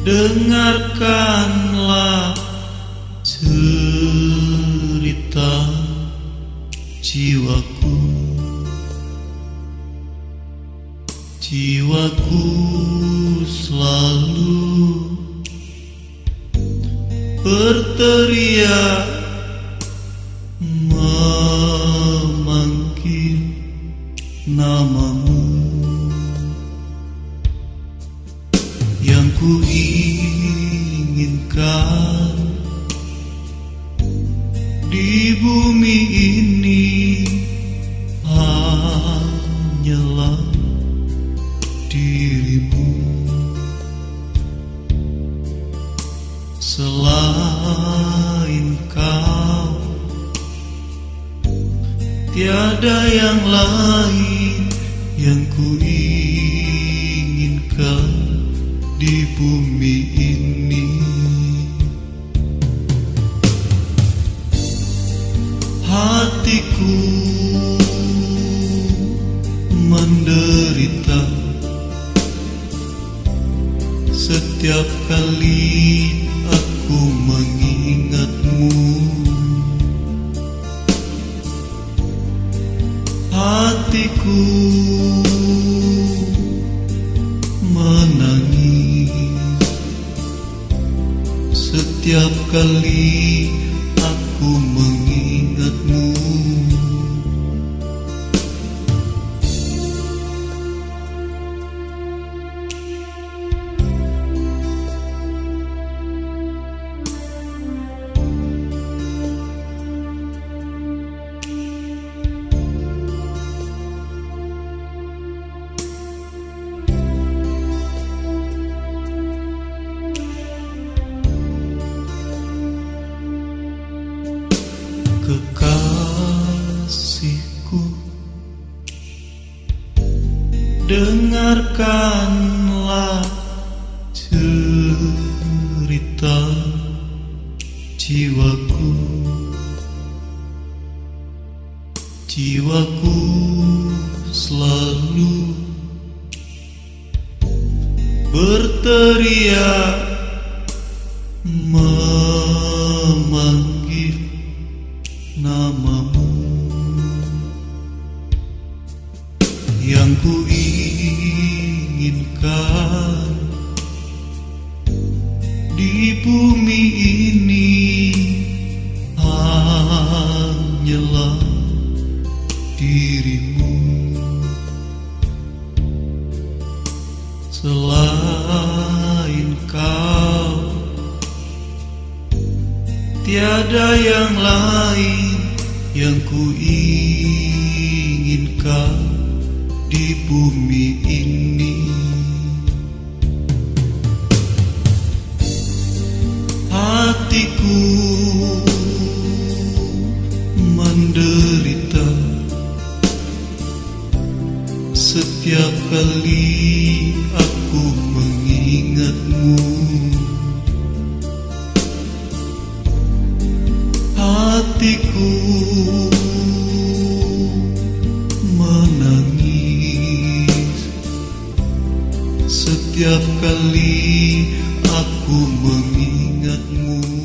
Dengarkanlah cerita jiwaku. Jiwaku selalu berteriak ku inginkan di bumi ini hanyalah dirimu. Selain kau tiada yang lain yang ku inginkan di bumi ini. Hatiku menderita. Setiap kali aku mengingatmu hatiku setiap kali aku mengingatmu Dengarkanlah cerita jiwaku. Jiwaku selalu berteriak yang ku inginkan. Di bumi ini hanyalah dirimu. Selain kau Tiada yang lain yang ku inginkan di bumi ini. Hatiku menderita setiap kali aku mengingatmu. Hatiku Setiap kali aku mengingatmu